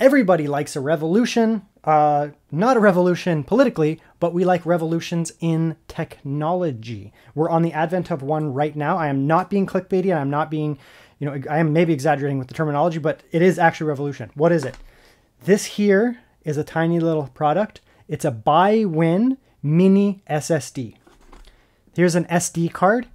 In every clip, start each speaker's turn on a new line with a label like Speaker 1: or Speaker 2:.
Speaker 1: Everybody likes a revolution. Uh, not a revolution politically, but we like revolutions in technology. We're on the advent of one right now. I am not being clickbaity. And I'm not being, you know, I am maybe exaggerating with the terminology, but it is actually revolution. What is it? This here is a tiny little product. It's a Biwin mini SSD. Here's an SD card.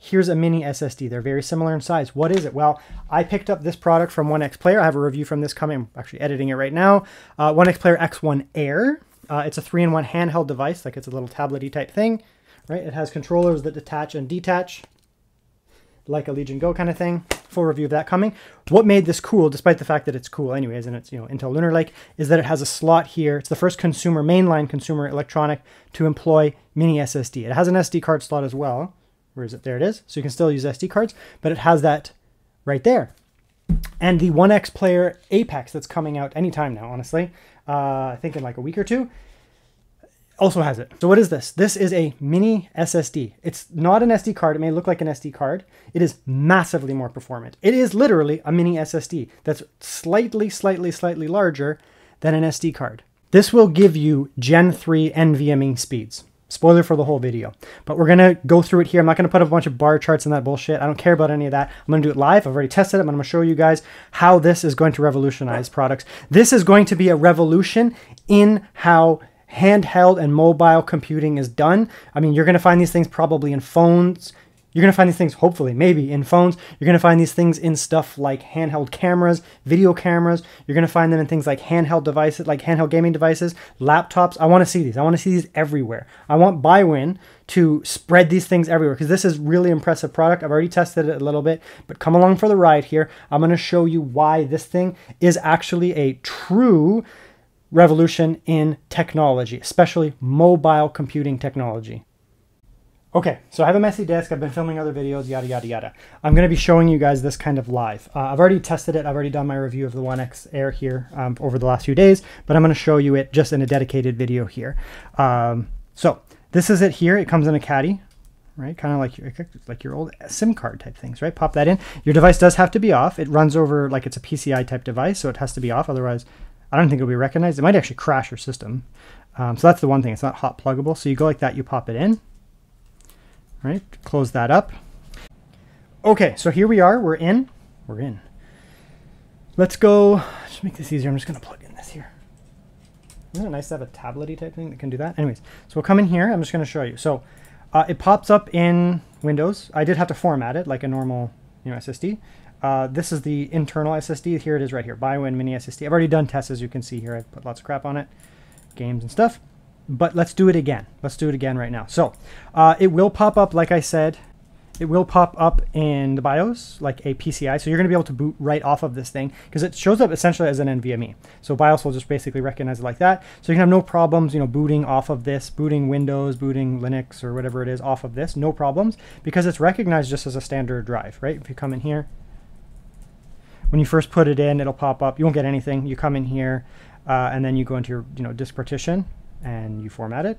Speaker 1: Here's a mini SSD. They're very similar in size. What is it? Well, I picked up this product from 1X Player. I have a review from this coming. I'm actually editing it right now. Uh, 1X Player X1 Air. Uh, it's a three-in-one handheld device, like it's a little tablety type thing, right? It has controllers that detach and detach, like a Legion Go kind of thing. Full review of that coming. What made this cool, despite the fact that it's cool anyways, and it's you know Intel Lunar Lake, is that it has a slot here. It's the first consumer mainline consumer electronic to employ mini SSD. It has an SD card slot as well where is it? There it is. So you can still use SD cards, but it has that right there. And the 1X Player Apex that's coming out anytime now, honestly, uh, I think in like a week or two, also has it. So what is this? This is a mini SSD. It's not an SD card. It may look like an SD card. It is massively more performant. It is literally a mini SSD that's slightly, slightly, slightly larger than an SD card. This will give you Gen 3 NVMe speeds. Spoiler for the whole video. But we're going to go through it here. I'm not going to put a bunch of bar charts and that bullshit. I don't care about any of that. I'm going to do it live. I've already tested it. I'm going to show you guys how this is going to revolutionize products. This is going to be a revolution in how handheld and mobile computing is done. I mean, you're going to find these things probably in phones. You're going to find these things, hopefully, maybe in phones. You're going to find these things in stuff like handheld cameras, video cameras. You're going to find them in things like handheld devices, like handheld gaming devices, laptops. I want to see these. I want to see these everywhere. I want Biwin to spread these things everywhere because this is really impressive product. I've already tested it a little bit, but come along for the ride here. I'm going to show you why this thing is actually a true revolution in technology, especially mobile computing technology. Okay, so I have a messy desk. I've been filming other videos, yada, yada, yada. I'm going to be showing you guys this kind of live. Uh, I've already tested it. I've already done my review of the 1X Air here um, over the last few days, but I'm going to show you it just in a dedicated video here. Um, so this is it here. It comes in a caddy, right? Kind of like your, like your old SIM card type things, right? Pop that in. Your device does have to be off. It runs over like it's a PCI type device, so it has to be off. Otherwise, I don't think it'll be recognized. It might actually crash your system. Um, so that's the one thing. It's not hot pluggable. So you go like that, you pop it in right? Close that up. Okay, so here we are. We're in. We're in. Let's go. Just make this easier. I'm just going to plug in this here. Isn't it nice to have a tablety type thing that can do that? Anyways, so we'll come in here. I'm just going to show you. So uh, it pops up in Windows. I did have to format it like a normal you know, SSD. Uh, this is the internal SSD. Here it is right here. Biwin Mini SSD. I've already done tests, as you can see here. I've put lots of crap on it. Games and stuff but let's do it again. Let's do it again right now. So uh, it will pop up, like I said, it will pop up in the BIOS like a PCI. So you're going to be able to boot right off of this thing because it shows up essentially as an NVMe. So BIOS will just basically recognize it like that. So you can have no problems, you know, booting off of this, booting Windows, booting Linux or whatever it is off of this, no problems because it's recognized just as a standard drive, right? If you come in here, when you first put it in, it'll pop up. You won't get anything. You come in here uh, and then you go into your, you know, disk partition and you format it.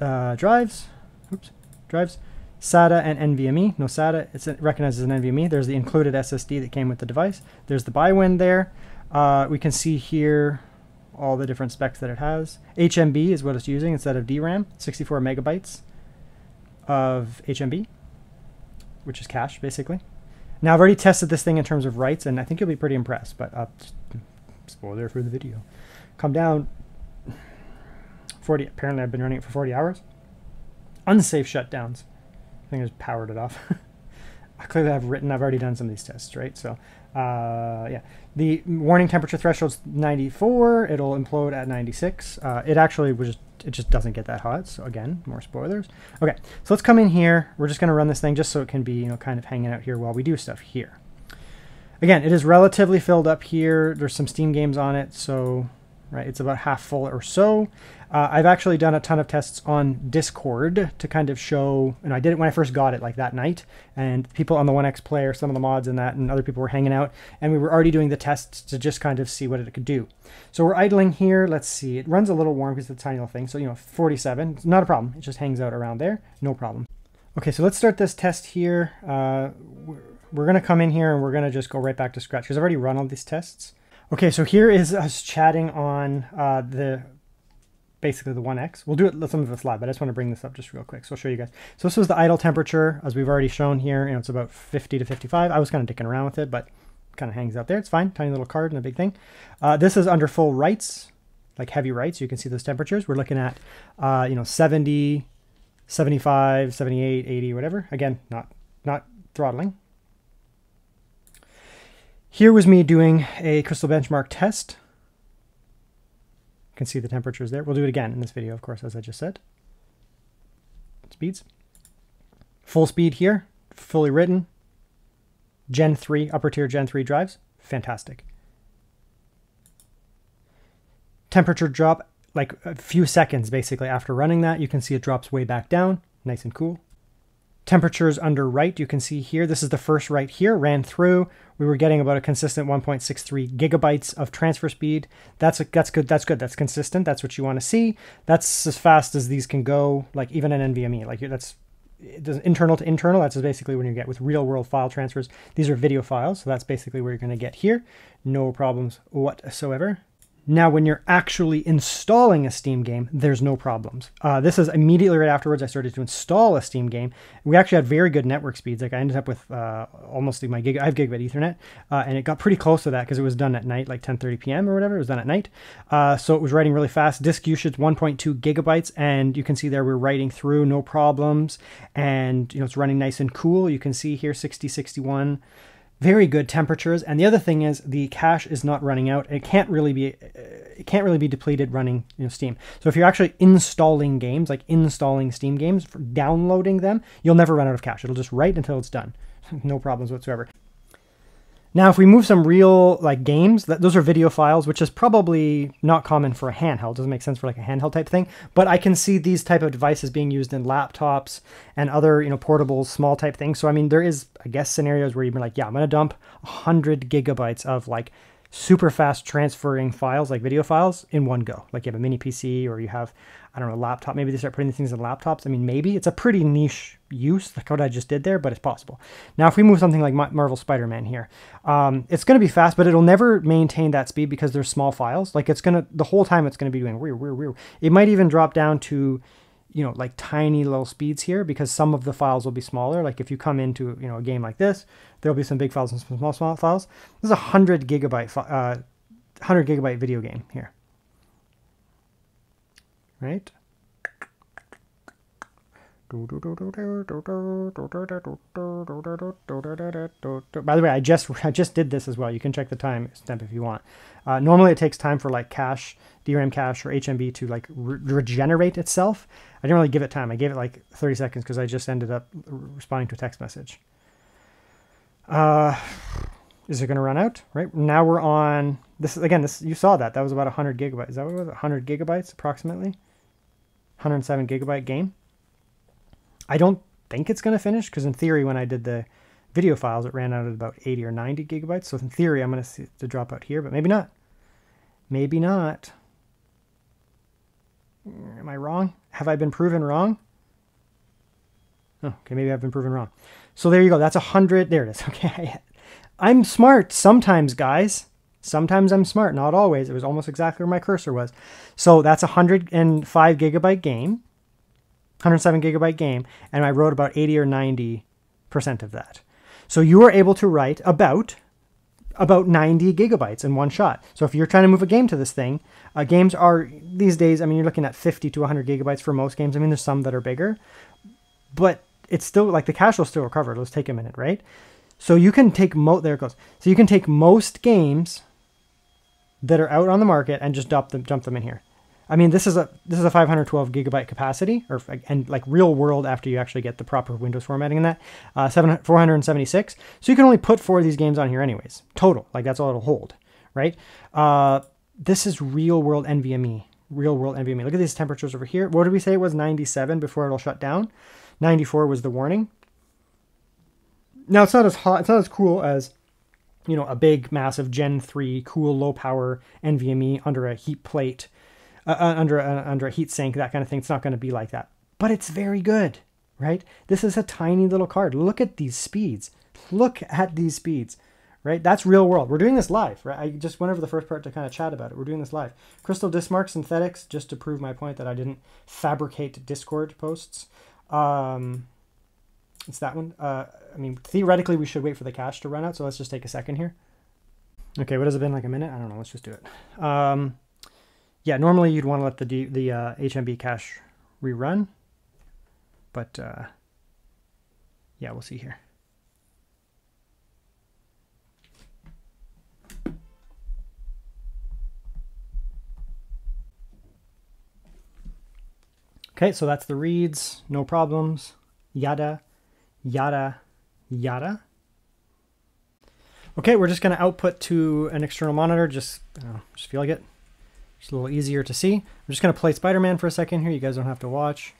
Speaker 1: Uh, drives, oops, drives, SATA and NVMe. No SATA, it's recognized as an NVMe. There's the included SSD that came with the device. There's the Biwin there. Uh, we can see here all the different specs that it has. HMB is what it's using instead of DRAM, 64 megabytes of HMB, which is cache basically. Now I've already tested this thing in terms of writes, and I think you'll be pretty impressed. But uh, spoiler for the video. Come down 40, apparently I've been running it for 40 hours. Unsafe shutdowns. I think I just powered it off. I clearly have written, I've already done some of these tests, right? So, uh, yeah. The warning temperature threshold is 94. It'll implode at 96. Uh, it actually was just, it just doesn't get that hot. So again, more spoilers. Okay, so let's come in here. We're just going to run this thing just so it can be, you know, kind of hanging out here while we do stuff here. Again, it is relatively filled up here. There's some Steam games on it, so right? It's about half full or so. Uh, I've actually done a ton of tests on Discord to kind of show, and I did it when I first got it, like that night. And people on the 1X player, some of the mods and that, and other people were hanging out, and we were already doing the tests to just kind of see what it could do. So we're idling here. Let's see. It runs a little warm because it's a tiny little thing. So, you know, 47. It's not a problem. It just hangs out around there. No problem. Okay, so let's start this test here. Uh, we're, we're going to come in here and we're going to just go right back to scratch because I've already run all these tests. Okay, so here is us chatting on uh, the basically the 1x. We'll do it some of this live, but I just want to bring this up just real quick. So I'll show you guys. So this was the idle temperature, as we've already shown here. You know, it's about 50 to 55. I was kind of dicking around with it, but it kind of hangs out there. It's fine. Tiny little card and a big thing. Uh, this is under full writes, like heavy writes. You can see those temperatures. We're looking at, uh, you know, 70, 75, 78, 80, whatever. Again, not not throttling. Here was me doing a crystal benchmark test. You can see the temperatures there. We'll do it again in this video, of course, as I just said. Speeds. Full speed here, fully written. Gen 3, upper tier Gen 3 drives. Fantastic. Temperature drop like a few seconds basically after running that. You can see it drops way back down, nice and cool. Temperatures under write, you can see here, this is the first write here, ran through. We were getting about a consistent 1.63 gigabytes of transfer speed. That's a, that's good, that's good, that's consistent, that's what you want to see. That's as fast as these can go, like even an NVMe, like that's internal to internal, that's basically when you get with real world file transfers. These are video files, so that's basically where you're going to get here. No problems whatsoever. Now, when you're actually installing a Steam game, there's no problems. Uh, this is immediately right afterwards I started to install a Steam game. We actually had very good network speeds. Like I ended up with uh, almost my gig. I have gigabit Ethernet, uh, and it got pretty close to that because it was done at night, like 10:30 p.m. or whatever. It was done at night, uh, so it was writing really fast. Disk usage 1.2 gigabytes, and you can see there we're writing through no problems, and you know it's running nice and cool. You can see here 60, 61 very good temperatures. And the other thing is the cache is not running out. It can't really be uh, it can't really be depleted running you know, Steam. So if you're actually installing games, like installing Steam games, for downloading them, you'll never run out of cache. It'll just write until it's done. no problems whatsoever. Now, if we move some real like games, those are video files, which is probably not common for a handheld. Doesn't make sense for like a handheld type thing. But I can see these type of devices being used in laptops and other you know portable small type things. So I mean, there is I guess scenarios where you'd be like, yeah, I'm gonna dump hundred gigabytes of like super fast transferring files, like video files, in one go. Like you have a mini PC or you have, I don't know, a laptop. Maybe they start putting things in laptops. I mean, maybe it's a pretty niche use, like what I just did there, but it's possible. Now, if we move something like Marvel Spider-Man here, um, it's going to be fast, but it'll never maintain that speed because they're small files. Like it's going to, the whole time it's going to be doing weird, weird, weird. It might even drop down to you know, like tiny little speeds here because some of the files will be smaller. Like if you come into, you know, a game like this, there'll be some big files and some small, small files. This is a hundred gigabyte, uh, hundred gigabyte video game here. Right? By the way, I just I just did this as well. You can check the time stamp if you want. Uh, normally, it takes time for like cache, DRAM cache, or HMB to like re regenerate itself. I didn't really give it time. I gave it like 30 seconds because I just ended up responding to a text message. Uh, is it going to run out? Right now we're on this again. This you saw that that was about 100 gigabytes. Is that what it was? 100 gigabytes approximately. 107 gigabyte game. I don't think it's going to finish because in theory, when I did the video files, it ran out at about 80 or 90 gigabytes. So in theory, I'm going to see to drop out here, but maybe not. Maybe not. Am I wrong? Have I been proven wrong? Oh, okay, maybe I've been proven wrong. So there you go. That's a hundred. There it is. Okay. I'm smart sometimes, guys. Sometimes I'm smart, not always. It was almost exactly where my cursor was. So that's a 105 gigabyte game. 107 gigabyte game, and I wrote about 80 or 90 percent of that. So you are able to write about about 90 gigabytes in one shot. So if you're trying to move a game to this thing, uh, games are these days. I mean, you're looking at 50 to 100 gigabytes for most games. I mean, there's some that are bigger, but it's still like the cache will still recover. It'll take a minute, right? So you can take mo there it goes. So you can take most games that are out on the market and just dump them, dump them in here. I mean, this is a this is a 512 gigabyte capacity, or and like real world after you actually get the proper Windows formatting in that, uh, 7, 476. So you can only put four of these games on here anyways, total. Like that's all it'll hold, right? Uh, this is real world NVMe, real world NVMe. Look at these temperatures over here. What did we say it was 97 before it'll shut down? 94 was the warning. Now it's not as hot, it's not as cool as you know a big massive Gen 3 cool low power NVMe under a heat plate uh, uh, under uh, under a heat sink, that kind of thing. It's not going to be like that, but it's very good, right? This is a tiny little card. Look at these speeds. Look at these speeds, right? That's real world. We're doing this live, right? I just went over the first part to kind of chat about it. We're doing this live. CrystalDiskMark Synthetics, just to prove my point that I didn't fabricate Discord posts. Um, it's that one. Uh, I mean, theoretically, we should wait for the cache to run out, so let's just take a second here. Okay, what has it been, like a minute? I don't know, let's just do it. Um, yeah, normally you'd want to let the, D, the uh, HMB cache rerun, but uh, yeah, we'll see here. Okay, so that's the reads, no problems, yada, yada, yada. Okay, we're just going to output to an external monitor, just, know, just feel like it. Just a little easier to see. I'm just going to play Spider-Man for a second here. You guys don't have to watch.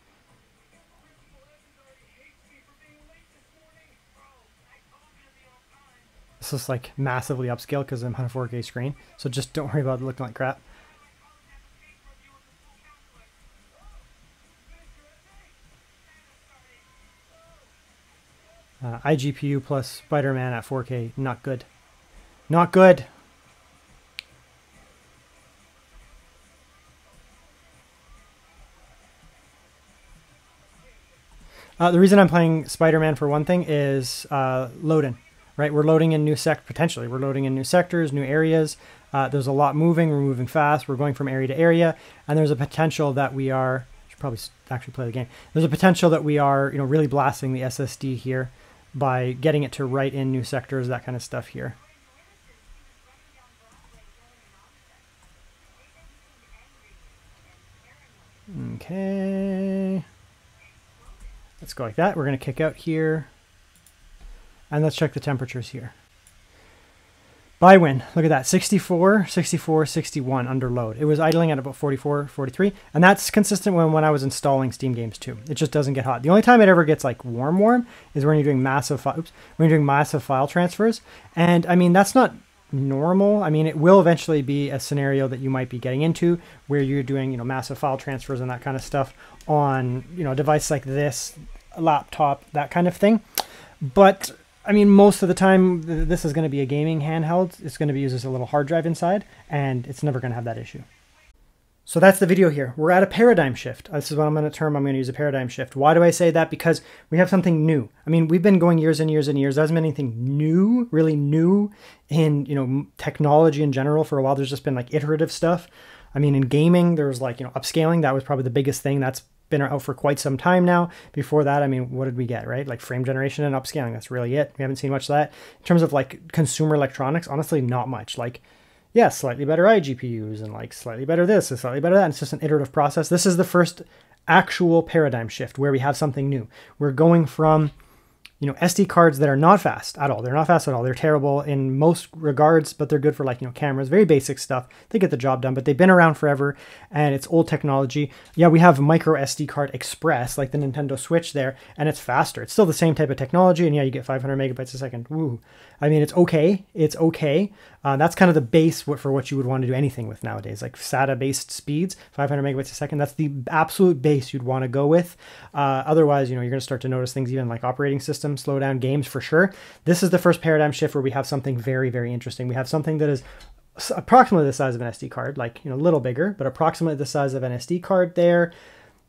Speaker 1: This is like massively upscale because I'm on a 4K screen. So just don't worry about it looking like crap. Uh, iGPU plus Spider-Man at 4K, not good. Not good. Uh, the reason I'm playing Spider-Man for one thing is uh, loading, right? We're loading in new sect potentially. We're loading in new sectors, new areas. Uh, there's a lot moving. We're moving fast. We're going from area to area, and there's a potential that we are. Should probably actually play the game. There's a potential that we are, you know, really blasting the SSD here by getting it to write in new sectors, that kind of stuff here. Okay. Let's go like that. We're going to kick out here. And let's check the temperatures here. Biwin, look at that, 64, 64, 61 under load. It was idling at about 44, 43, and that's consistent when, when I was installing Steam games too. It just doesn't get hot. The only time it ever gets like warm warm is when you're doing massive, oops, when you're doing massive file transfers. And I mean, that's not normal. I mean, it will eventually be a scenario that you might be getting into where you're doing, you know, massive file transfers and that kind of stuff on, you know, a device like this, laptop, that kind of thing. But I mean, most of the time, this is going to be a gaming handheld. It's going to be used as a little hard drive inside, and it's never going to have that issue. So that's the video here. We're at a paradigm shift. Uh, this is what I'm going to term. I'm going to use a paradigm shift. Why do I say that? Because we have something new. I mean, we've been going years and years and years. There hasn't been anything new, really new in you know technology in general for a while. There's just been like iterative stuff. I mean, in gaming, there was like you know upscaling. That was probably the biggest thing. That's been out for quite some time now. Before that, I mean, what did we get, right? Like frame generation and upscaling. That's really it. We haven't seen much of that. In terms of like consumer electronics, honestly, not much. Like, yeah, slightly better iGPUs and like slightly better this and slightly better that. It's just an iterative process. This is the first actual paradigm shift where we have something new. We're going from you know, SD cards that are not fast at all. They're not fast at all. They're terrible in most regards, but they're good for like, you know, cameras, very basic stuff. They get the job done, but they've been around forever and it's old technology. Yeah, we have micro SD card express, like the Nintendo Switch there, and it's faster. It's still the same type of technology, and yeah, you get 500 megabytes a second. Woo. I mean, it's okay. It's okay. Uh, that's kind of the base for what you would want to do anything with nowadays, like SATA-based speeds, 500 megabytes a second. That's the absolute base you'd want to go with. Uh, otherwise, you know, you're going to start to notice things even like operating systems slow down, games for sure. This is the first paradigm shift where we have something very, very interesting. We have something that is approximately the size of an SD card, like you know, a little bigger, but approximately the size of an SD card there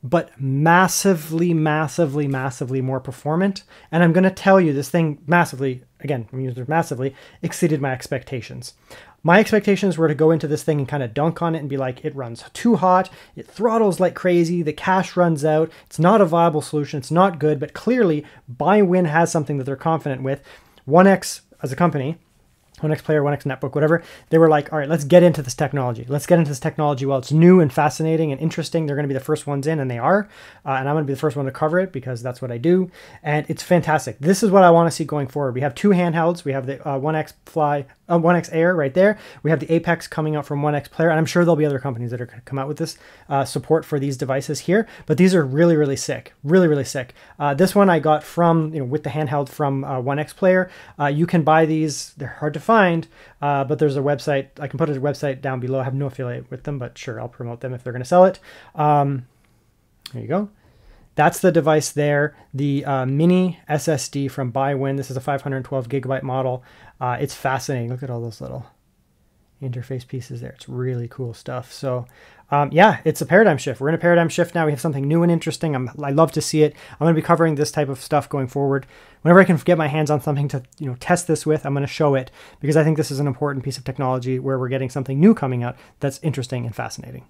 Speaker 1: but massively, massively, massively more performant. And I'm going to tell you this thing massively, again, I'm using massively, exceeded my expectations. My expectations were to go into this thing and kind of dunk on it and be like, it runs too hot, it throttles like crazy, the cache runs out, it's not a viable solution, it's not good, but clearly Biwin has something that they're confident with. 1X as a company 1X Player, 1X Netbook, whatever, they were like, all right, let's get into this technology. Let's get into this technology while it's new and fascinating and interesting. They're going to be the first ones in, and they are. Uh, and I'm going to be the first one to cover it because that's what I do. And it's fantastic. This is what I want to see going forward. We have two handhelds. We have the uh, 1X Fly, uh, 1X Air right there. We have the Apex coming out from 1X Player. And I'm sure there'll be other companies that are going to come out with this uh, support for these devices here. But these are really, really sick. Really, really sick. Uh, this one I got from, you know, with the handheld from 1X uh, Player. you can buy these. They're hard to find, uh, but there's a website. I can put a website down below. I have no affiliate with them, but sure, I'll promote them if they're going to sell it. Um, there you go. That's the device there, the uh, mini SSD from Biwin. This is a 512 gigabyte model. Uh, it's fascinating. Look at all those little interface pieces there. It's really cool stuff. So um, yeah, it's a paradigm shift. We're in a paradigm shift now. We have something new and interesting. I'm, I love to see it. I'm going to be covering this type of stuff going forward. Whenever I can get my hands on something to you know test this with, I'm going to show it because I think this is an important piece of technology where we're getting something new coming out that's interesting and fascinating.